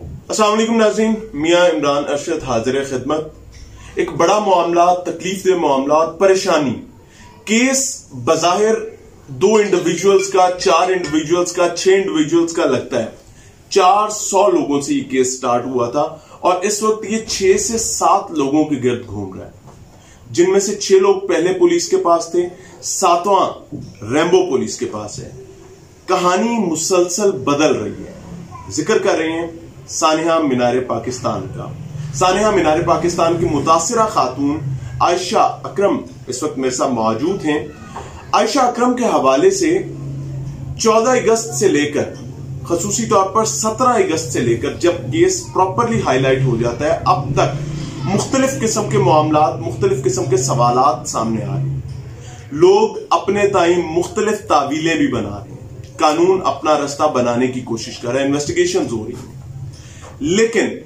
असलम नाजीन मियाँ इमरान अरशद हाजिर खिदमत। एक बड़ा मामला, तकलीफ़ दे मामला, परेशानी। केस बजाहिर दो इंडिविजुअल्स का, चार इंडिविजुअल्स का, छह इंडिविजुअल्स का लगता है। चार सौ लोगों से ये केस स्टार्ट हुआ था और इस वक्त ये छह से सात लोगों के गिर्द घूम रहा है। जिनमें से छह लोग पहले पुलिस के पास थे, सातवां रेम्बो पुलिस के पास है। कहानी मुसलसल बदल रही है। ज़िक्र कर रहे हैं सानिया मीनार पाकिस्तान का। सानिया मीनार पाकिस्तान की मुतासरा खातून आयशा अक्रम इस वक्त मेरे साथ मौजूद हैं। आयशा अक्रम के हवाले से 14 अगस्त से लेकर, खसूसी तौर पर 17 अगस्त से लेकर जब केस प्रॉपरली हाईलाइट हो जाता है, अब तक मुख्तलिफ़ किस्म के मामला मुख्तलिफ़ किस्म के सवाल सामने आ रहे हैं। लोग अपने ताई मुख्तलिफ़ तावीलें भी बना रहे हैं। कानून अपना रास्ता बनाने की कोशिश कर रहा है। इन्वेस्टिगेशन हो रही है। लेकिन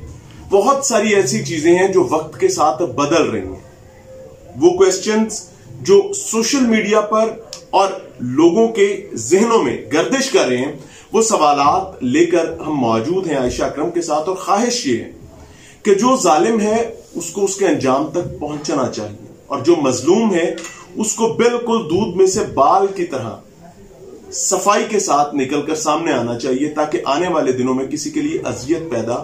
बहुत सारी ऐसी चीज़ें हैं जो वक्त के साथ बदल रही हैं। वो क्वेश्चंस जो सोशल मीडिया पर और लोगों के जहनों में गर्दिश कर रहे हैं, वो सवाल लेकर हम मौजूद हैं आयशा अक्रम के साथ और ख्वाहिश ये है कि जो जालिम है, उसको उसके अंजाम तक पहुँचना चाहिए और जो मजलूम है, उसको बिल्कुल दूध में से बाल की तरह सफ़ाई के साथ निकलकर सामने आना चाहिए, ताकि आने वाले दिनों में किसी के लिए अजियत पैदा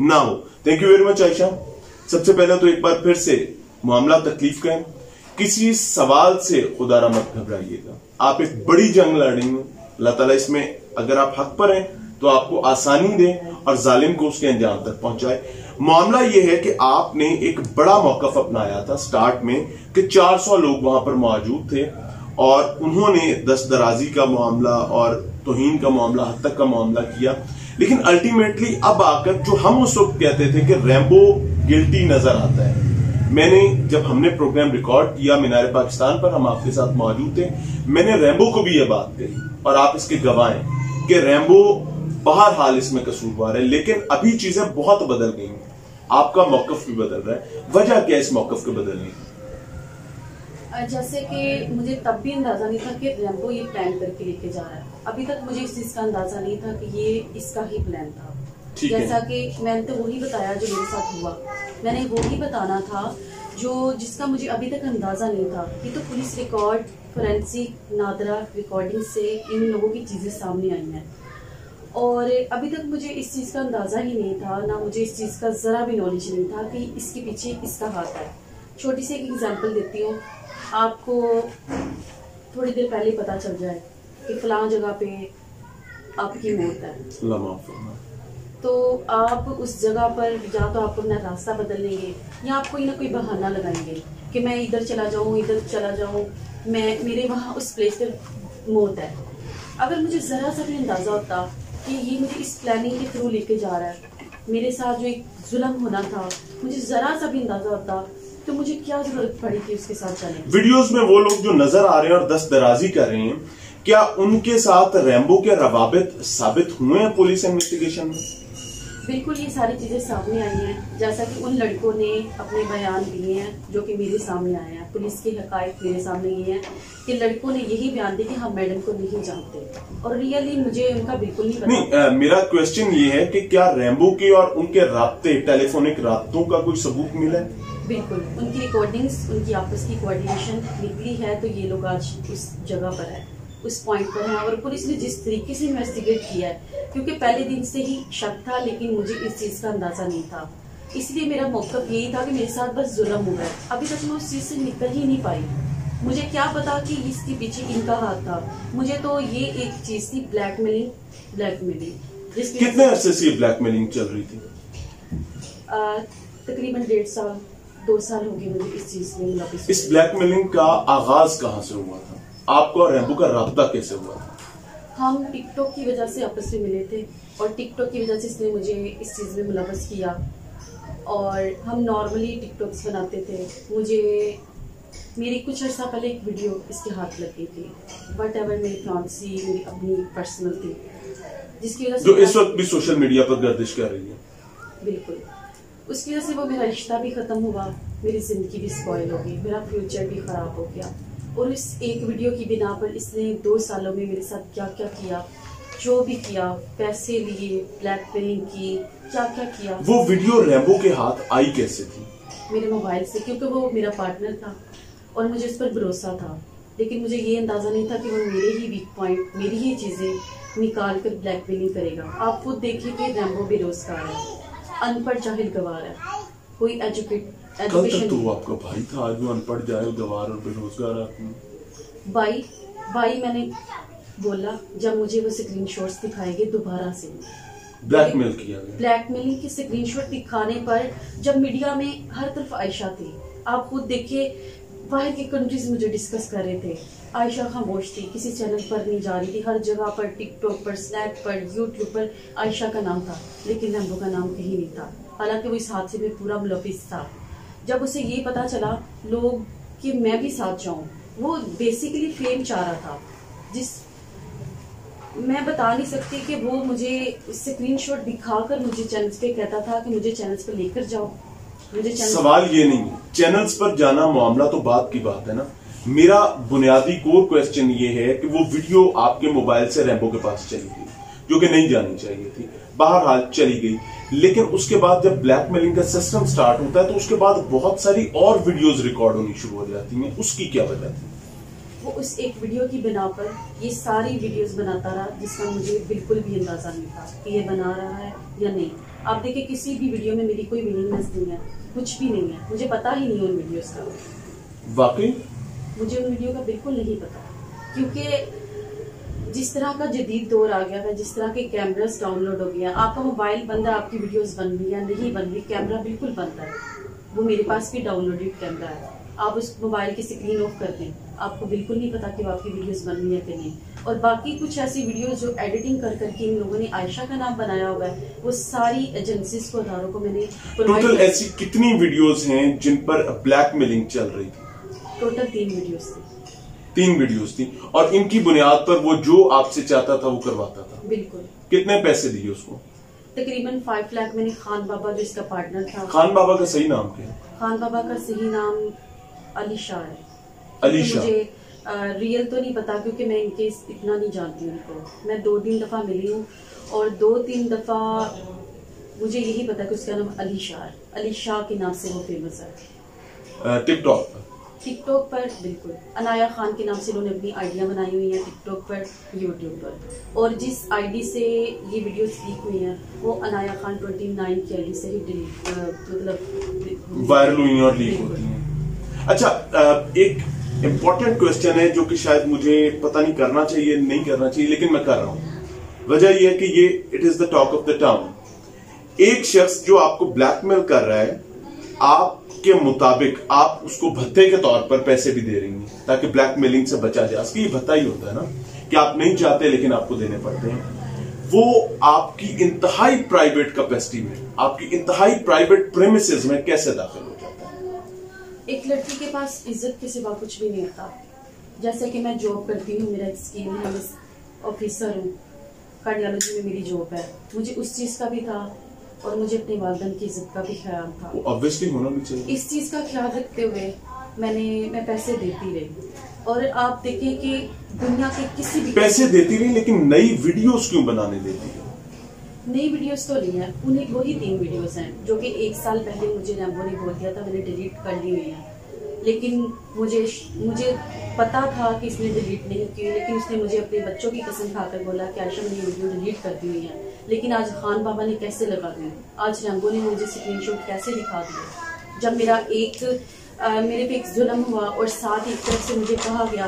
ना हो। Thank you very much Ayesha सबसे पहले तो एक बार फिर से मामला तकलीफ़ का है किसी सवाल से खुदारा मत घबराइएगा। आप एक बड़ी जंग लड़ रही हैं अल्लाह ताला इसमें अगर आप हक पर हैं तो आपको आसानी दे और जालिम को उसके अंजाम तक पहुँचाए। मामला यह है कि आपने एक बड़ा मौकफ अपनाया था स्टार्ट में, कि 400 लोग वहाँ पर मौजूद थे। और उन्होंने दस दराजी का मामला और तोहन का मामला, हद तक का मामला किया। लेकिन अल्टीमेटली अब आकर जो हम उस वक्त कहते थे कि रैम्बो गिल्टी नज़र आता है। मैंने जब हमने प्रोग्राम रिकॉर्ड किया मीनार पाकिस्तान पर, हम आपके साथ मौजूद थे। मैंने रैम्बो को भी यह बात कही और आप इसके गवाह कि रैम्बो बाहर हाल इसमें कसूरवार है, लेकिन अभी चीज़ें बहुत बदल गई हैं। आपका मौकफ भी बदल रहा है। वजह क्या इस मौकफ के बदलने की? जैसे कि मुझे तब भी अंदाज़ा नहीं था कि रेम्बो ये प्लान करके लेके जा रहा है। अभी तक मुझे इस चीज़ का अंदाज़ा नहीं था कि ये इसका ही प्लान था। जैसा कि मैंने तो वही बताया जो मेरे साथ हुआ। मैंने वही बताना था जो जिसका मुझे अभी तक अंदाज़ा नहीं था ये तो police record forensic NADRA recording से इन लोगों की चीज़ें सामने आई हैं। और अभी तक मुझे इस चीज़ का अंदाज़ा ही नहीं था ना मुझे इस चीज़ का ज़रा भी नॉलेज नहीं था कि इसके पीछे इसका हाथ है। छोटी सी एक एग्जांपल देती हूँ। आपको थोड़ी देर पहले पता चल जाए कि फला जगह पे आपकी मौत है। तो आप उस जगह पर या तो आप अपना रास्ता बदल लेंगे या आप कोई ना कोई बहाना लगाएँगे कि मैं इधर चला जाऊँ इधर चला जाऊँ मैं मेरे वहाँ उस प्लेस पर मौत है। अगर मुझे ज़रा सा भी अंदाज़ा होता कि ये मुझे इस प्लानिंग के थ्रू लेके जा रहा है मेरे साथ जो एक जुल्म होना था मुझे ज़रा सा भी अंदाज़ा होता तो मुझे क्या ज़रूरत पड़ी थी उसके साथ चले वीडियोस में वो लोग जो नज़र आ रहे हैं और दस दराजी कर रहे हैं क्या उनके साथ रैम्बो के रवाबित साबित हुए हैं पुलिस इन्वेस्टिगेशन में? बिल्कुल ये सारी चीज़ें सामने आई हैं। जैसा कि उन लड़कों ने अपने बयान दिए हैं जो कि मेरे सामने आए हैं। पुलिस के हकायक मेरे सामने ये हैं कि लड़कों ने यही बयान दिया कि हम मैडम को नहीं जानते। और रियली मुझे उनका बिल्कुल नहीं पता। नहीं आ, मेरा क्वेश्चन ये है कि क्या रैम्बो के और उनके रबते टेलीफोनिक रबतों का कोई सबूत मिला है? बिल्कुल। उनकी रिकॉर्डिंग्स उनकी आपस की कोऑर्डिनेशन निकली है तो ये लोग आज उस जगह पर है। उस पॉइंट पर है और पुलिस ने जिस तरीके से इन्वेस्टिगेट किया है क्योंकि पहले दिन से ही शक था लेकिन मुझे इस चीज़ का अंदाज़ा नहीं था। इसलिए मेरा मौकफ यही था कि मेरे साथ बस जुल्म हुआ है अभी तक मैं उस चीज़ से निकल ही नहीं पाई। मुझे क्या पता कि इसके पीछे इनका हाथ था। मुझे तो ये एक चीज़ थी ब्लैकमेलिंग ब्लैकमेलिंग कितने अरसे से ब्लैकमेलिंग चल रही थी? तकरीबन डेढ़ साल। दो साल हो गए मुझे इस चीज़ में इस ब्लैकमेलिंग का आगाज़ कहाँ से हुआ था? आपको और रेबू का रबता कैसे हुआ था? हम टिकटॉक की वजह से आपस में मिले थे और टिकटॉक की वजह से इसने मुझे इस चीज़ में मुलवस किया। और हम नॉर्मली टिकटॉक्स बनाते थे। मुझे मेरी कुछ अर्सा पहले एक वीडियो इसके हाथ लग गई थी। वट एवर मेरी फ्रांसी मेरी अपनी पर्सनल थी। जिसकी वजह से जो इस वक्त भी सोशल मीडिया पर गर्दिश कर रही है। बिल्कुल। उसकी वजह से वो मेरा रिश्ता भी ख़त्म हुआ मेरी ज़िंदगी भी स्पॉयल हो गई मेरा फ्यूचर भी ख़राब हो गया। और इस एक वीडियो की बिना पर इसने दो सालों में मेरे साथ क्या क्या किया जो भी किया पैसे लिए ब्लैकमेलिंग की क्या क्या। किया वो वीडियो रैम्बो के हाथ आई कैसे थी? मेरे मोबाइल से क्योंकि वो मेरा पार्टनर था और मुझे उस पर भरोसा था। लेकिन मुझे ये अंदाज़ा नहीं था कि वो मेरे ही वीक पॉइंट मेरी ही चीज़ें निकाल कर ब्लैकमेलिंग करेगा। आप खुद देखिए कि रैम्बो बेरोजगार है। अनपढ़ जाहिल गवार है। कोई एजुकेट कल तक तो आपका भाई था आज वो अनपढ़ जाहिल गवार और बेरोजगार आदमी। भाई भाई मैंने बोला जब मुझे वो स्क्रीन शॉट्स दिखाएँगे दोबारा से। ब्लैकमेल किया गया। ब्लैकमेलिंग की स्क्रीनशॉट दिखाने पर जब मीडिया में हर तरफ़ आयशा थी। आप खुद देखिए बाहर की कंट्रीज़ मुझे डिस्कस कर रहे थे। आयशा खामोश थी। किसी चैनल पर नहीं जा रही थी। हर जगह पर टिकटॉक पर स्नैप पर यूट्यूब पर आयशा का नाम था, लेकिन रंबो का नाम कहीं नहीं था। हालाँकि वो इस हादसे में पूरा मुलविस था। जब उसे ये पता चला, लोग कि मैं भी साथ जाऊँ, वो बेसिकली फेम चाह रहा था। जिस, मैं बता नहीं सकती कि वो मुझे स्क्रीनशॉट दिखाकर मुझे चैनल्स पे कहता था कि मुझे चैनल्स पे लेकर जाओ। सवाल ये नहीं है। चैनल्स पर जाना मामला तो बात की बात है ना। मेरा बुनियादी कोर क्वेश्चन ये है कि वो वीडियो आपके मोबाइल से रैम्बो के पास चली गई जो कि नहीं जानी चाहिए थी। बहरहाल चली गई। लेकिन उसके बाद जब ब्लैकमेलिंग का सिस्टम स्टार्ट होता है तो उसके बाद बहुत सारी और वीडियोस रिकॉर्ड होनी शुरू हो जाती हैं। उसकी क्या वजह थी? वो उस एक वीडियो की बिना पर ये सारी वीडियोस बनाता रहा जिसका मुझे बिल्कुल भी अंदाज़ा नहीं था कि ये बना रहा है या नहीं। आप देखिए किसी भी वीडियो में मेरी कोई मीनिंगनेस नहीं है। कुछ भी नहीं है। मुझे पता ही नहीं उन वीडियोस का। वाकई? मुझे उन वीडियो का बिल्कुल नहीं पता। क्योंकि जिस तरह का जदीद दौर आ गया है जिस तरह के कैमरास डाउनलोड हो गया आपका मोबाइल बंद है आपकी वीडियोस बन रही है नहीं बन रही कैमरा बिल्कुल बंद है। वो मेरे पास भी डाउनलोडेड कैमरा है। आप उस मोबाइल की स्क्रीन ऑफ़ कर दें। आपको बिल्कुल नहीं पता कि वो आपकी वीडियोस बन रही है कि नहीं। और बाकी कुछ ऐसी वीडियोस जो एडिटिंग कर करके इन लोगों ने आयशा का नाम बनाया हुआ है वो सारी एजेंसीज को अदारों को मैंने टोटल ऐसी कितनी वीडियोस हैं जिन पर ब्लैकमेलिंग चल रही थी? टोटल तीन वीडियोस थी। तीन वीडियोस थी। और इनकी बुनियाद पर वो जो आपसे चाहता था वो करवाता था? बिल्कुल। कितने पैसे दिए उसको? तकरीबन फाइव लाख मैंने खान बाबा जो इसका पार्टनर था। खान बाबा का सही नाम क्या है? खान बाबा का सही नाम अली शाह है। अली शाह मुझे रियल तो नहीं पता क्योंकि मैं इनके इतना नहीं जानती उनको। मैं दो तीन दफ़ा मिली हूँ और दो तीन दफ़ा मुझे यही पता कि उसका नाम अली शाह अली शाह के नाम से वो फ़ेमस है। टिकटॉक पर। टिकटॉक पर बिल्कुल। अनाया खान के नाम से उन्होंने अपनी आइडिया बनाई हुई है टिकटॉक पर यूट्यूब पर। और जिस आईडी से ये वीडियो लीक हुई है वो अनाया खान 29 की आईडी से ही डिलीट मतलब वायरल हुई और लीक होती हैं। अच्छा एक इम्पोर्टेंट क्वेश्चन है जो कि शायद मुझे पता नहीं करना चाहिए, नहीं करना चाहिए, लेकिन मैं कर रहा हूँ। वजह यह है कि ये it is the talk of the town एक शख्स जो आपको ब्लैकमेल कर रहा है, आपके मुताबिक आप उसको भत्ते के तौर पर पैसे भी दे रही हैं, ताकि ब्लैकमेलिंग से बचा जाए। उसकी भत्ता ही होता है ना, कि आप नहीं चाहते लेकिन आपको देने पड़ते हैं। वो आपकी इंतहाई प्राइवेट कैपेसिटी में, आपकी इंतहाई प्राइवेट प्रेमिस में कैसे दाखिल एक लड़की के पास इज़्ज़त के सिवा कुछ भी नहीं होता जैसे कि मैं जॉब करती हूँ मेरा स्कीम है मैं ऑफिसर हूँ। कार्डियोलॉजी में मेरी जॉब है। मुझे उस चीज़ का भी था और मुझे अपने वालदन की इज़्ज़त का भी ख्याल था। ऑब्वियसली होना भी चाहिए। इस चीज़ का ख्याल रखते हुए मैंने मैं पैसे देती रही। और आप देखें कि दुनिया के किसी भी पैसे देती रही लेकिन नई वीडियोस क्यों बनाने देती है? नई वीडियोस तो नहीं है उन्हें वही तीन वीडियोस हैं जो कि एक साल पहले मुझे रैम्बो ने बोल दिया था मैंने डिलीट कर ली हुई है। लेकिन मुझे मुझे पता था कि इसने डिलीट नहीं की लेकिन उसने मुझे अपने बच्चों की कसम खाकर बोला कि आयशा मैंने वीडियो डिलीट कर दी हुई है। लेकिन आज खान बाबा ने कैसे लगा दी आज रैम्बो ने मुझे स्क्रीन कैसे दिखा दिया? जब मेरा एक आ, मेरे पे एक जुल्म हुआ और साथ ही एक तरफ़ से मुझे कहा गया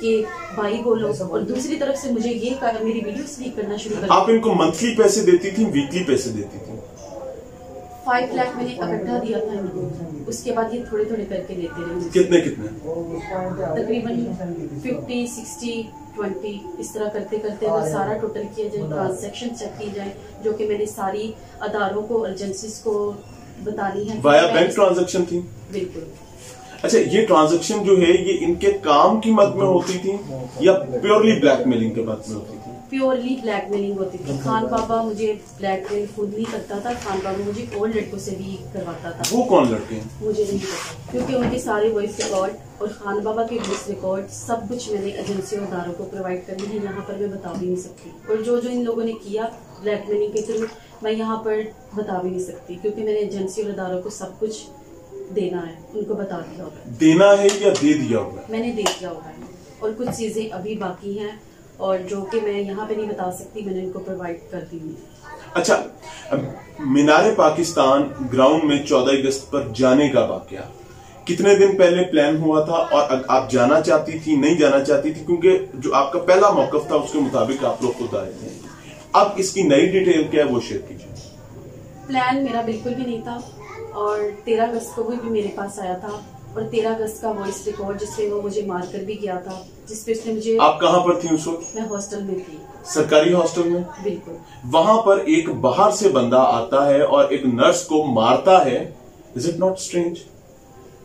कि भाई बोलो और दूसरी तरफ़ से मुझे ये कर, मेरी वीडियो लीक करना शुरू कर आप इनको मंथली पैसे देती थी वीकली पैसे देती थी? फाइव लाख मैंने इकट्ठा दिया था। इनको उसके बाद ये थोड़े थोड़े करके देते रहे कितने कितने? तकरीबन फिफ्टी सिक्सटी ट्वेंटी इस तरह करते करते अगर सारा टोटल किया जाए ट्रांजेक्शन चेक की जाए जो कि मैंने सारी अदारों को एजेंसीज को बतानी है। वाया बैंक ट्रांजेक्शन थी? बिल्कुल। अच्छा ये ट्रांजेक्शन जो है ये इनके काम की मद में होती थी या प्योरली ब्लैकमेलिंग के मद में होती थी? प्योरली ब्लैकमेलिंग होती थी। खान बाबा मुझे ब्लैकमेल खुद नहीं करता था खान बाबा मुझे और लड़कों से भी करवाता था। वो कौन लड़के मुझे नहीं पता क्योंकि उनके सारे वॉइस रिकॉर्ड और खान बाबा के वॉइस रिकॉर्ड सब कुछ मैंने एजेंसियों अदारों को प्रोवाइड करने हैं। यहाँ पर मैं बता भी नहीं सकती। और जो जो इन लोगों ने किया ब्लैकमेलिंग के थ्रू मैं यहाँ पर बता भी नहीं सकती क्योंकि मैंने एजेंसी और अदारों को सब कुछ देना है उनको बता दिया होगा। देना है या दे दिया होगा? मैंने दे दिया होगा। और कुछ चीज़ें अभी बाकी हैं और जो कि मैं यहाँ पे नहीं बता सकती मैंने इनको प्रोवाइड कर दी हुई अच्छा मीनार पाकिस्तान ग्राउंड में 14 अगस्त पर जाने का वाक्य। कितने दिन पहले प्लान हुआ था और आप जाना चाहती थी नहीं जाना चाहती थी क्योंकि जो आपका पहला मौकफ था उसके मुताबिक आप लोग खुद आए थे। अब इसकी नई डिटेल क्या है वो शेयर कीजिए। प्लान मेरा बिल्कुल भी नहीं था। और तेरह अगस्त को भी मेरे पास आया था और तेरह अगस्त का वॉइस रिकॉर्ड जिसपे वो मुझे मार कर भी गया था जिसपे उसने मुझे आप कहाँ पर थी उस वक्त? मैं हॉस्टल में थी। सरकारी हॉस्टल में? बिल्कुल। वहाँ पर एक बाहर से बंदा आता है और एक नर्स को मारता है। इज़ इट नॉट स्ट्रेंज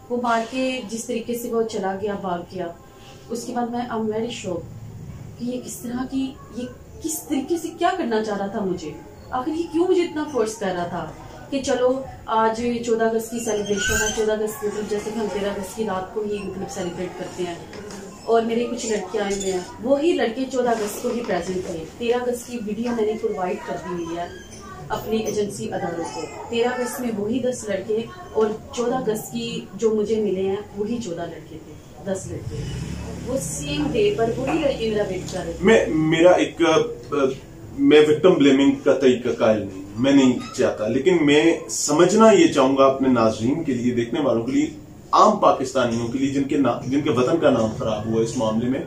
वो मार के जिस तरीके से वो चला गया भाग गया। उसके बाद मैं आई एम वेरी शॉक कि ये किस तरह की ये किस तरीके से क्या करना चाह रहा था मुझे? आखिर ये क्यों मुझे इतना फोर्स कर रहा था? कि चलो, आज चौदह अगस्त की सेलिब्रेशन है, चौदह अगस्त मतलब जैसे हम तेरह अगस्त की रात को ही मतलब सेलिब्रेट करते हैं। और मेरे कुछ लड़के आए हुए हैं। वही लड़के चौदह अगस्त को ही प्रेजेंट थे तेरह अगस्त की वीडियो मैंने प्रोवाइड कर दी हुई है अपनी एजेंसी अदारों को। तेरह अगस्त में वही दस लड़के और चौदह अगस्त की जो मुझे मिले हैं, वही चौदह लड़के थे, दस लड़के। वो सेम डे पर वही लड़के मेरा वेट कर रहे मैं, मेरा एक मैं विक्टिम ब्लेमिंग का तरीका कायल नहीं। मैं नहीं चाहता लेकिन मैं समझना ये चाहूँगा अपने नाजरीन के लिए, देखने वालों के लिए, आम पाकिस्तानियों के लिए, जिनके नाम जिनके वतन का नाम खराब हुआ इस मामले में,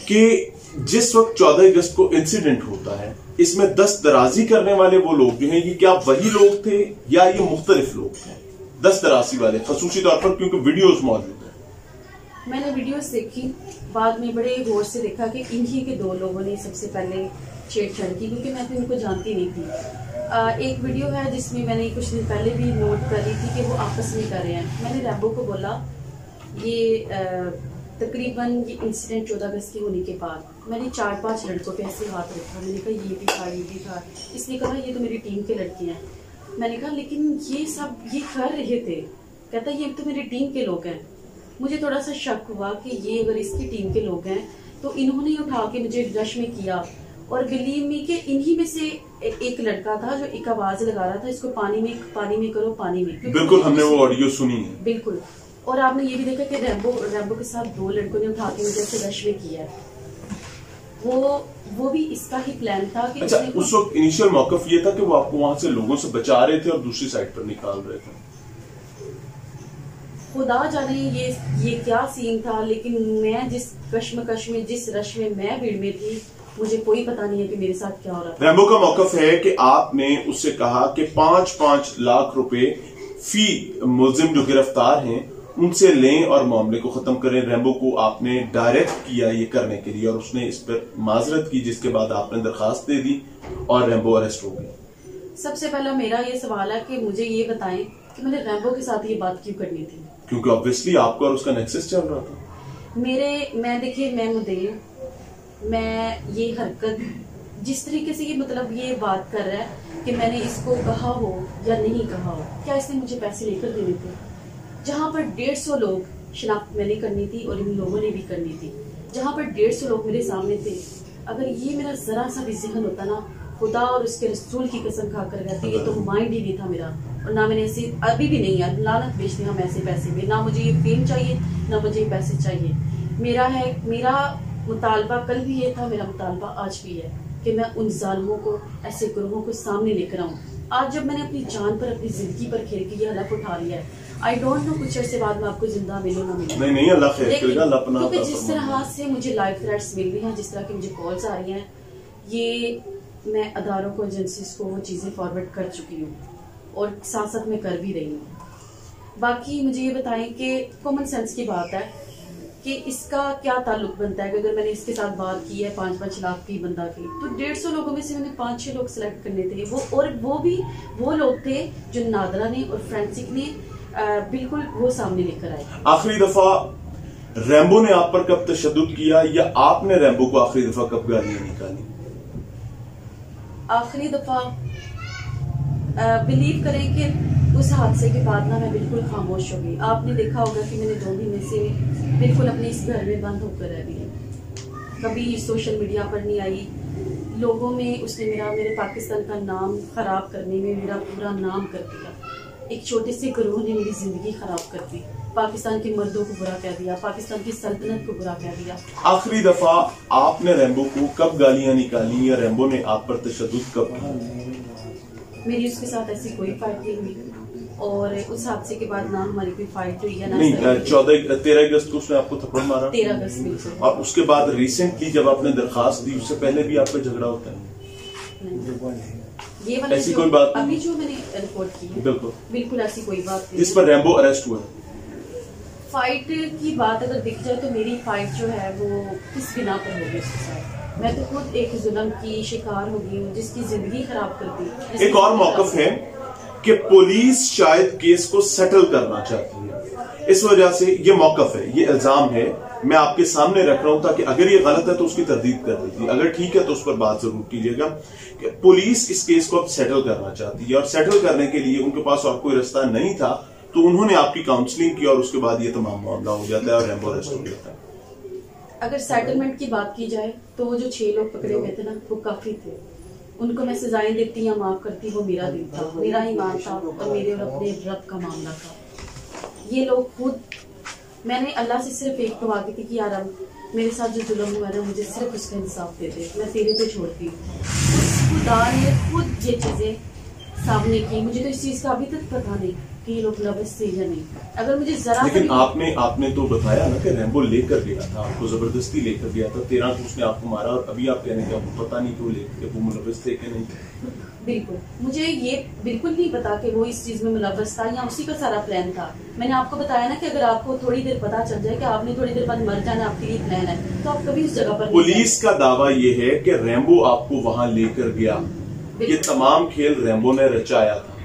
कि जिस वक्त 14 अगस्त को इंसिडेंट होता है, इसमें दस दराजी करने वाले वो लोग जो हैं, ये क्या वही लोग थे या ये मुख्तलिफ़ लोग थे दस दराजी वाले, खसूसी तौर पर, क्योंकि वीडियोस मौजूद मैंने वीडियोस देखी, बाद में बड़े गौर से देखा कि इन्हीं के दो लोगों ने सबसे पहले छेड़छाड़ की क्योंकि मैं तो इनको जानती नहीं थी। आ, एक वीडियो है जिसमें मैंने कुछ दिन पहले भी नोट कर थी कि वो आपस में कर रहे हैं। मैंने रैबो को बोला ये तकरीबन ये इंसिडेंट चौदह अगस्त के होने के बाद। मैंने चार पाँच लड़कों पे ऐसे हाथ रखा। मैंने कहा ये भी था ये भी था। इसने कहा ये तो मेरी टीम के लड़के हैं। मैंने कहा लेकिन ये सब ये कर रहे थे? कहता ये तो मेरी टीम के लोग हैं। मुझे थोड़ा सा शक हुआ कि ये अगर इसकी टीम के लोग हैं तो इन्होंने उठा के मुझे रश में किया। और बिलीव मी के इन्हीं में से एक लड़का था जो एक आवाज़ लगा रहा था इसको पानी में पानी में करो पानी में। बिल्कुल हमने वो ऑडियो सुनी है। बिल्कुल। और आपने ये भी देखा कि रैम्बो रैम्बो के साथ दो लड़कों ने उठा के मुझे ऐसे रश में किया है। वो वो भी इसका ही प्लान था कि अच्छा उस वक्त इनिशियल मौकफ ये था कि वो आपको वहाँ से लोगों से बचा रहे थे और दूसरी साइड पर निकाल रहे थे? खुदा जाने ये ये क्या सीन था लेकिन मैं जिस कश्मकश में जिस रश में मैं भीड़ में थी मुझे कोई पता नहीं है कि मेरे साथ क्या हो रहा है रैम्बो का मौकफ है कि आपने उससे कहा कि पाँच पाँच लाख रुपए फ़ी मुलजिम जो गिरफ़्तार हैं उनसे लें और मामले को खत्म करें। रैम्बो को आपने डायरेक्ट किया ये करने के लिए और उसने इस पर माजरत की जिसके बाद आपने दरखास्त दे दी और रैम्बो अरेस्ट हो गए। सबसे पहला मेरा ये सवाल है कि मुझे ये बताएँ कि मैंने रैम्बो के साथ ये बात क्यों करनी थी? क्योंकि ऑब्वियसली आपका और उसका नेक्सेस चल रहा था। मेरे मैं देखिए मैं मुदे मैं ये हरकत जिस तरीके से ये मतलब ये बात कर रहा है कि मैंने इसको कहा हो या नहीं कहा हो क्या इसने मुझे पैसे लेकर देने थे जहाँ पर डेढ़ सौ लोग शनाख्त मैंने करनी थी और इन लोगों ने भी करनी थी। जहाँ पर डेढ़ सौ लोग मेरे सामने थे अगर ये मेरा जरा सा भी जहन होता ना खुदा और उसके रसूल की कसम खा कर कहते ये तो माइंड ही नहीं था मेरा। और ना मैंने ऐसे अभी भी नहीं है लानत बेचते हम ऐसे पैसे में ना मुझे ये फेम चाहिए ना मुझे ये पैसे चाहिए। मेरा है मेरा मुतालबा कल भी ये था मेरा मुतालबा आज भी है कि मैं उन जालमों को ऐसे गुरुओं को सामने लेकर आऊँ। आज जब मैंने अपनी जान पर अपनी ज़िंदगी पर खेल के ये हलफ उठा लिया है आई डोंट नो कुछ अर्से बाद में आपको ज़िंदा मिले ना मिले। नहीं नहीं अल्लाह खैर करेगा अल्लाह अपना क्योंकि जिस तरह से मुझे लाइव थ्रेट्स मिल रही हैं जिस तरह की मुझे कॉल्स आ रही हैं ये मैं अदारों को एजेंसीज को वो चीज़ें फॉरवर्ड कर चुकी हूँ और साथ साथ में कर भी रही हूँ। बाकी मुझे ये बताएँ कि कॉमन सेंस की बात है कि इसका क्या ताल्लुक बनता है कि अगर मैंने इसके साथ बात की है पाँच पाँच लाख की बंदा की तो डेढ़ सौ लोगों में से मैंने पाँच छह लोग सिलेक्ट करने थे। वो और वो भी वो लोग थे जो नादरा ने और फ्रेंसिक ने बिल्कुल वो सामने लेकर आए। आखिरी दफ़ा रैम्बो ने आप पर कब तशद किया या आपने रैम्बो को आखिरी दफ़ा कब गालियाँ निकाली? आखिरी दफ़ा बिलीव करें कि उस हादसे के बाद ना मैं बिल्कुल खामोश हो गई। आपने देखा होगा कि मैंने दो महीने से बिल्कुल अपने इस घर में बंद होकर रह गई कभी सोशल मीडिया पर नहीं आई। लोगों में उसने मेरा मेरे पाकिस्तान का नाम ख़राब करने में मेरा पूरा नाम कर दिया। एक छोटे से गरोह ने मेरी ज़िंदगी ख़राब कर दी। पाकिस्तान के मर्दों को बुरा कह दिया पाकिस्तान की सल्तनत को बुरा कह दिया। आखिरी दफ़ा आपने रैम्बो को कब गालियाँ निकाली या रैम्बो ने आप पर तशद कब मेरी उसके साथ ऐसी कोई फाइट नहीं हुई। और उस हादसे के बाद ना हमारी कोई फाइट हुई है नहीं चौदह तेरह अगस्त को उसने आपको थप्पड़ मारा? तेरह अगस्त और उसके बाद रिसेंटली जब आपने दरखास्त दी उससे पहले भी आपका झगड़ा होता है? ये वाली ऐसी कोई बात अभी जो मैंने रिपोर्ट की बिल्कुल। बिल्कुल ऐसी कोई बात नहीं इस पर रैम्बो अरेस्ट हुआ फाइट की बात अगर दिख जाए तो मेरी फाइट जो है वो किस बिना पर होगी उसके साथ? मैं तो खुद एक जुल्म की शिकार हो गई हूँ जिसकी ज़िंदगी खराब कर दी। एक और मौकफ है। कि पुलिस शायद केस को सेटल करना चाहती है। इस वजह से ये मौकफ है, ये इल्ज़ाम है। मैं आपके सामने रख रहा हूँ ताकि अगर ये गलत है तो उसकी तरदीद कर दीजिए अगर ठीक है तो उस पर बात ज़रूर कीजिएगा कि पुलिस इस केस को अब सेटल करना चाहती है और सेटल करने के लिए उनके पास और कोई रास्ता नहीं था तो उन्होंने आपकी काउंसलिंग की और उसके बाद ये तमाम मामला हो जाता है और रेम्बो अरेस्ट हो जाता है। अगर सेटलमेंट की बात की जाए तो वो जो छह लोग पकड़े हुए थे ना, वो काफ़ी थे। उनको मैं सजाएँ देती या माफ़ करती, वो मेरा दिल था। मेरा ईमान था और मेरे और अपने रब का मामला था। ये लोग खुद, मैंने अल्लाह से सिर्फ़ एक दुआ की थी कि यार अब मेरे साथ जो जुलम हुआ ना, मुझे सिर्फ़ उसका इंसाफ दे दे। मैं तेरे पे छोड़ती हूँ। खुदा ने खुद ये चीज़ें सामने की। मुझे तो इस चीज़ का अभी तक पता नहीं। कि ये लोग लव से नहीं अगर मुझे जरा लेकिन आपने आपने तो बताया ना कि रैम्बो लेकर गया था आपको ज़बरदस्ती लेकर गया था तेरह को उसने आपको मारा और अभी आप कहने का पता नहीं क्यों लेकर वो मुलवस थे कि नहीं? बिल्कुल। मुझे ये बिल्कुल नहीं पता कि वो इस चीज़ में मुलवस था या उसी का सारा प्लान था। मैंने आपको बताया ना कि अगर आपको थोड़ी देर पता चल जाए कि आपने थोड़ी देर बाद मर जाना आपके लिए प्लान है तो आप कभी उस जगह पर पुलिस का दावा ये है कि रैम्बो आपको वहाँ लेकर गया। ये तमाम खेल रैम्बो ने रचाया था।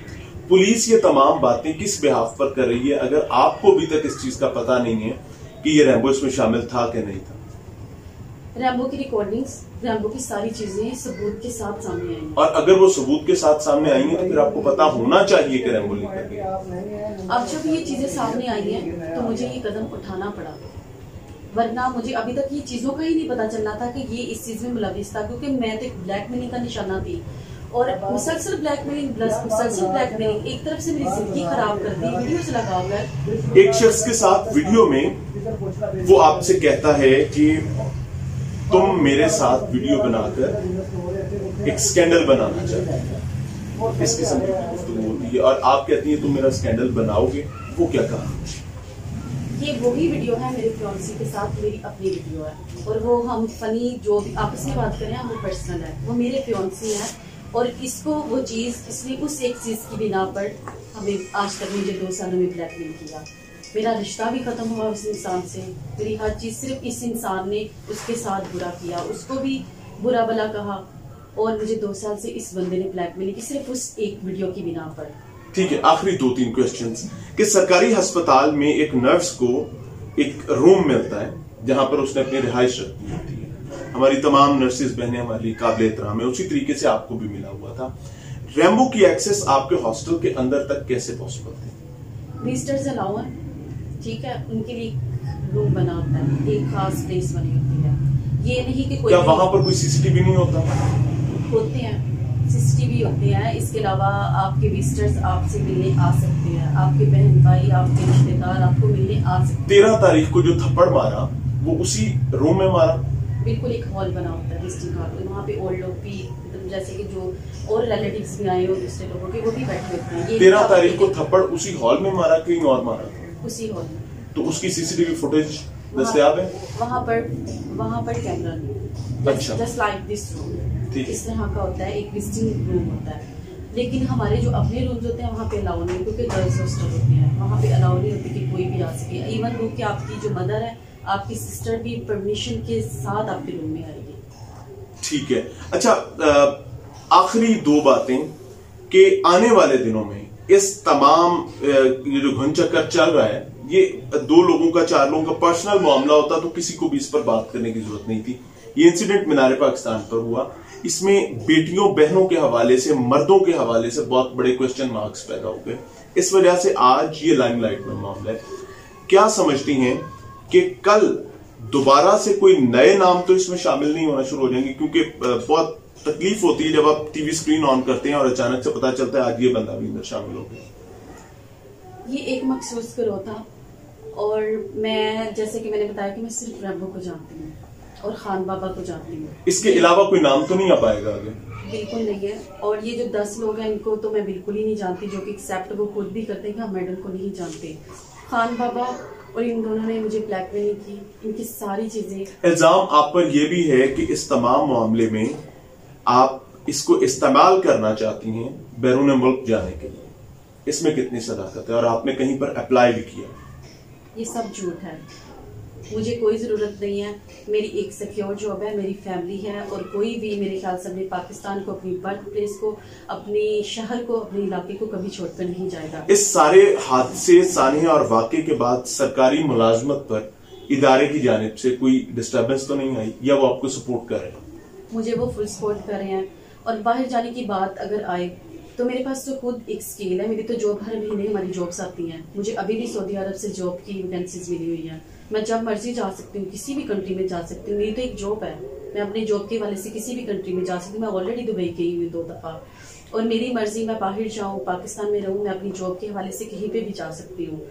पुलिस ये तमाम बातें किस बिहाफ पर कर रही है? अगर आपको अभी तक इस चीज़ का पता नहीं है कि ये रैम्बो इसमें शामिल था कि नहीं था। रैम्बो की रिकॉर्डिंग्स रैम्बो की सारी चीज़ें सबूत के साथ सामने आई और अगर वो सबूत के साथ सामने आई है तो फिर आपको पता होना चाहिए कि रैम्बो लेकर गया अब जब ये चीज़ें सामने आई हैं तो मुझे ये कदम उठाना पड़ा। वरना मुझे अभी तक ये चीज़ों का ही नहीं पता चलना था कि ये इस चीज़ में मुलविस था क्योंकि मैं तो एक ब्लैकमेलिंग का निशाना थी। और मुसलसल ब्लैकमेलिंग प्लस मुसलसल ब्लैकमेलिंग एक तरफ़ से मेरी ज़िंदगी खराब कर दी वीडियो से लगा हुआ है। एक शख्स के साथ वीडियो में वो आपसे कहता है कि तुम मेरे साथ वीडियो बनाकर एक स्कैंडल बनाना चाहते हो। इस किस्म की गुफ्तु होती है और आप कहती हैं तुम मेरा स्कैंडल बनाओगे? वो क्या कहा? ये वही वीडियो है मेरे फ्योन्सी के साथ मेरी अपनी वीडियो है। और वो हम फनी जो भी आपस में बात करें वो पर्सनल है। वो मेरे फ्योन्सी है। और इसको वो चीज़, इसने उस एक चीज़ की बिना पर हमें आज तक मुझे दो सालों में ब्लैकमेल किया। मेरा रिश्ता भी ख़त्म हुआ उस इंसान से। मेरी हर चीज़ सिर्फ़ इस इंसान ने उसके साथ बुरा किया, उसको भी बुरा भला कहा। और मुझे दो साल से इस बंदे ने ब्लैकमेल की सिर्फ़ उस एक वीडियो की बिना पर। ठीक है, आखिरी दो तीन क्वेश्चन कि सरकारी अस्पताल में एक नर्स को एक रूम मिलता है, जहाँ पर उसने अपनी रिहाइश रखनी होती है। हमारी तमाम नर्सिस बहने हमारे लिए काबिल एहतराम है। उसी तरीके से आपको भी मिला हुआ था। रेम्बो की एक्सेस आपके हॉस्टल के अंदर तक कैसे पॉसिबल थी? विजिटर्स अलाउ ठीक है उनके लिए रूम बना होता है। एक खास प्लेस बनी होती है। ये नहीं कि कोई क्या वहाँ पर कोई सीसीटीवी नहीं होता? होते हैं। सीसीटीवी होते हैं। इसके अलावा आपके विजिटर्स आपसे मिलने आ सकते हैं। आपके बहन भाई आपके रिश्तेदार आपको मिलने आ सकते हैं। तेरह तारीख को जो थप्पड़ मारा वो उसी रूम में मारा? बिल्कुल एक हॉल बना होता है विजिटिंग हॉल तो वहाँ पे ओल्ड लोग भी मतलब जैसे कि जो और रिलेटिव्स भी आए हो दूसरे लोगों के वो भी बैठे होते हैं। तेरह तारीख को थप्पड़ उसी हॉल में मारा कहीं और मारा? उसी हॉल में। तो उसकी सीसीटीवी फुटेज दस्तियाब है? वहाँ पर वहाँ पर कैमरा नहीं अच्छा। जस्ट लाइक दिस रूम इस तरह का होता है एक विजिटिंग रूम होता है। लेकिन हमारे जो अपने रूम्स होते हैं वहाँ पे अलाउ नहीं क्योंकि गर्ल्स हॉस्टल होते हैं। वहाँ पे अलाउ नहीं होती कि कोई भी आ सके। इवन वो कि आपकी जो मदर है आपकी सिस्टर भी परमिशन के साथ आपके रूम में आएगी। ठीक है। अच्छा आखिरी दो बातें कि आने वाले दिनों में इस तमाम जो घुन चक्कर चल रहा है, ये दो लोगों का, चार लोगों का पर्सनल मामला होता तो किसी को भी इस पर बात करने की ज़रूरत नहीं थी। ये इंसिडेंट मीनार पाकिस्तान पर हुआ। इसमें बेटियों, बहनों के हवाले से, मर्दों के हवाले से बहुत बड़े क्वेश्चन मार्क्स पैदा हो गए। इस वजह से आज ये लाइमलाइट में मामला है। क्या समझती हैं? कि कल दोबारा से कोई नए नाम तो इसमें शामिल नहीं होना शुरू हो जाएँगे क्योंकि बहुत तकलीफ़ होती है जब आप टीवी स्क्रीन ऑन करते हैं और अचानक से पता चलता है आज ये बंदा भी अंदर शामिल हो गया। ये एक मखसूस करो था और मैं जैसे कि मैंने बताया कि मैं सिर्फ़ रब्बो को जानती हूँ और खान बाबा को जानती हूँ। इसके अलावा कोई नाम तो नहीं आ पाएगा आगे? बिल्कुल नहीं है और ये जो दस लोग हैं इनको तो मैं बिल्कुल ही नहीं जानती जो कि एक्सेप्ट वो खुद भी करते हैं कि हम मैडम को नहीं जानते। खान बाबा और इन दोनों ने मुझे ब्लैकमेलिंग की इनकी सारी चीज़ें। इल्ज़ाम आप पर यह भी है कि इस तमाम मामले में आप इसको इस्तेमाल करना चाहती हैं बैरून मुल्क जाने के लिए। इसमें कितनी सदाकत है? और आपने कहीं पर अप्लाई भी किया? ये सब झूठ है। मुझे कोई ज़रूरत नहीं है। मेरी एक सिक्योर जॉब है मेरी फैमिली है और कोई भी मेरे ख्याल से अपने पाकिस्तान को अपनी बर्थ प्लेस को अपने शहर को अपने इलाके को कभी छोड़कर नहीं जाएगा। इस सारे हादसे सानिया और वाक़े के बाद सरकारी मुलाजमत पर इदारे की जानब से कोई डिस्टर्बेंस तो नहीं आई या वो आपको सपोर्ट कर रहे हैं? मुझे वो फुल सपोर्ट कर रहे हैं। और बाहर जाने की बात अगर आए तो मेरे पास तो खुद एक स्किल है मेरी तो जॉब हर महीने हमारी जॉब्स आती हैं। मुझे अभी भी सऊदी अरब से जॉब की वैकेंसीज मिली हुई है। मैं जब मर्ज़ी जा सकती हूँ किसी भी कंट्री में जा सकती हूँ मेरी तो एक जॉब है। मैं अपनी जॉब के वाले से किसी भी कंट्री में जा सकती हूँ। मैं ऑलरेडी दुबई गई हुई दो दफ़ा। और मेरी मर्ज़ी मैं बाहर जाऊँ पाकिस्तान में रहूँ मैं अपनी जॉब के हवाले से कहीं पे भी जा सकती हूँ।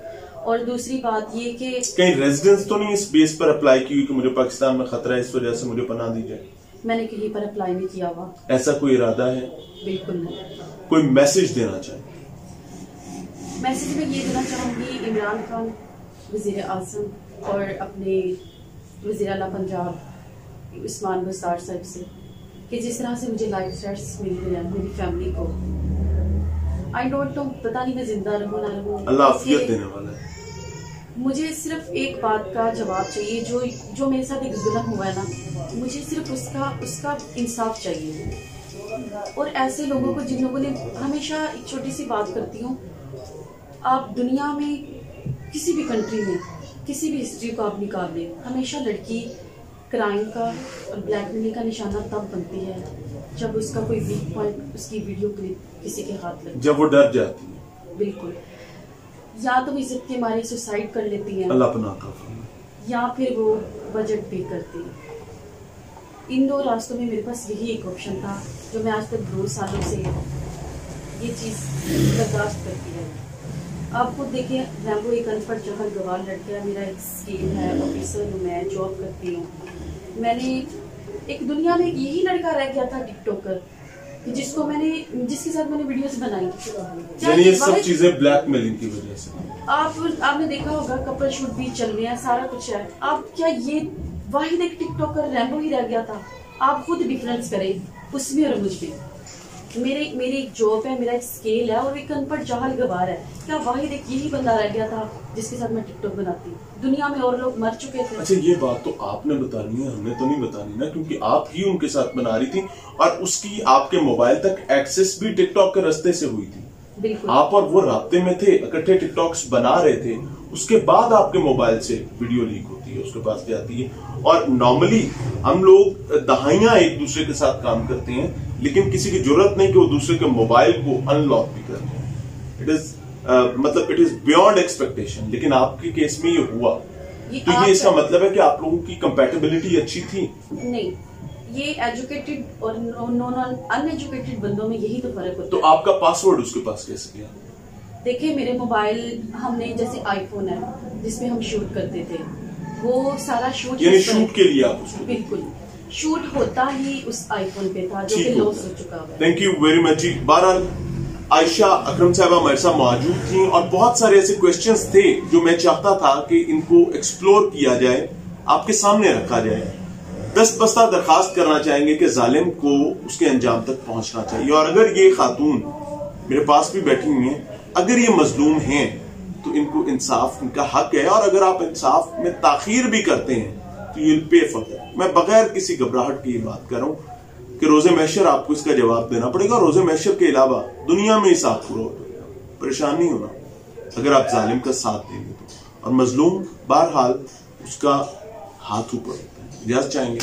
और दूसरी बात ये कि कहीं रेजिडेंस तो नहीं इस बेस पर अप्लाई की कि मुझे पाकिस्तान में खतरा है इस वजह से मुझे पना दी जाए? मैंने कहीं पर अप्लाई नहीं किया हुआ। ऐसा कोई इरादा है? बिल्कुल नहीं। कोई मैसेज देना चाहे। मैसेज में ये देना चाहूँगी इमरान खान वज़ीर आज़म और अपने वजी अला पंजाब उस्मान बस्तार साहब से कि जिस तरह से मुझे लाइफ थ्रेट्स मिल हैं मेरी फैमिली को। आई डोंट नो पता नहीं मैं ज़िंदा रहूँ ना रहूँ। अल्लाह देने वाला है। मुझे सिर्फ़ एक बात का जवाब चाहिए जो जो मेरे साथ एक जुल्म हुआ है ना मुझे सिर्फ़ उसका उसका इंसाफ चाहिए। और ऐसे लोगों को जिन लोगों ने हमेशा एक छोटी सी बात करती हूँ आप दुनिया में किसी भी कंट्री में किसी भी हिस्ट्री को आप निकाल लें हमेशा लड़की क्राइम का और ब्लैकमेलिंग का निशाना तब बनती है जब उसका कोई वीक पॉइंट उसकी वीडियो क्लिप किसी के हाथ लगे जब वो डर जाती है। बिल्कुल। या तो इज़्ज़त के मारे सुसाइड कर लेती है। या फिर वो बजट पे करती है। इन दो रास्तों में मेरे पास यही एक ऑप्शन था जो मैं आज तक दो सालों से ये चीज़ बर्दाश्त करती है। आप खुद देखिए रैम्बो एक अनपढ़ जहल गवार लड़का मेरा एक स्केल है ऑफिसर हूँ मैं जॉब करती हूँ। मैंने एक दुनिया में यही लड़का रह गया था टिकटॉकर जिसको मैंने जिसके साथ मैंने वीडियोस बनाई। यानी ये सब चीज़ें ब्लैकमेलिंग की वजह से। आप आपने देखा होगा कपल शूट भी चल रहे हैं सारा कुछ है। आप क्या ये वाहिद एक टिकटॉकर रैम्बो ही रह गया था। आप खुद डिफरेंस करें उसमें और मुझमें। मेरे मेरी एक जॉब है मेरा एक स्केल है और एक अनपढ़ जाहल गवार है। क्या वाहिद एक यही बंदा रह गया था जिसके साथ मैं टिकटॉक बनाती? दुनिया में और लोग मर चुके थे। अच्छा ये बात तो आपने बतानी है हमने तो नहीं बतानी ना क्योंकि आप ही उनके साथ बना रही थी और उसकी आपके मोबाइल तक एक्सेस भी टिकटॉक के रस्ते से हुई थी। बिल्कुल। आप और वो रास्ते में थे इकट्ठे टिकटॉक्स बना रहे थे उसके बाद आपके मोबाइल से वीडियो लीक होती है उसके पास जाती है। और नॉर्मली हम लोग दहाइया एक दूसरे के साथ काम करते हैं लेकिन किसी की ज़रूरत नहीं कि वो दूसरे के मोबाइल को अनलॉक भी कर इट इज़ uh, मतलब इट इज़ बियॉन्ड एक्सपेक्टेशन लेकिन आपके केस में ये हुआ। ये तो ये इसका मतलब है कि आप लोगों की कंपेटेबिलिटी अच्छी थी? नहीं ये एजुकेटेड और नॉन अनएजुकेटेड बंदों में यही तो फ़र्क होता तो है। तो आपका पासवर्ड उसके पास कैसे गया? देखिए मेरे मोबाइल हमने जैसे आईफोन है जिसमें हम शूट करते थे वो सारा शूट यानी शूट के लिए आप बिल्कुल। शूट होता ही उस आईफोन पे था जो कि लॉस हो चुका है। Thank you very much ji. बहरहाल आयशा अकरम साहबा हमारे साथ मौजूद थी और बहुत सारे ऐसे क्वेश्चंस थे जो मैं चाहता था कि इनको एक्सप्लोर किया जाए आपके सामने रखा जाए। दस बस्ता दरखास्त करना चाहेंगे कि जालिम को उसके अंजाम तक पहुँचना चाहिए। और अगर ये खातून मेरे पास भी बैठी हुई हैं अगर ये मजलूम हैं तो इनको इंसाफ, इनका हक है। और अगर आप इंसाफ में ताखीर भी करते हैं तो ये पे फॉर मैं बगैर किसी घबराहट की बात कर रहा हूँ कि रोज़े मैशर आपको इसका जवाब देना पड़ेगा। रोज़े मैशर के अलावा दुनिया में ही साथ पूरा हो परेशान नहीं होना। अगर आप जालिम का साथ देंगे तो। और मजलूम बहरहाल उसका हाथ ऊपर होता है। इजाज़त चाहेंगे?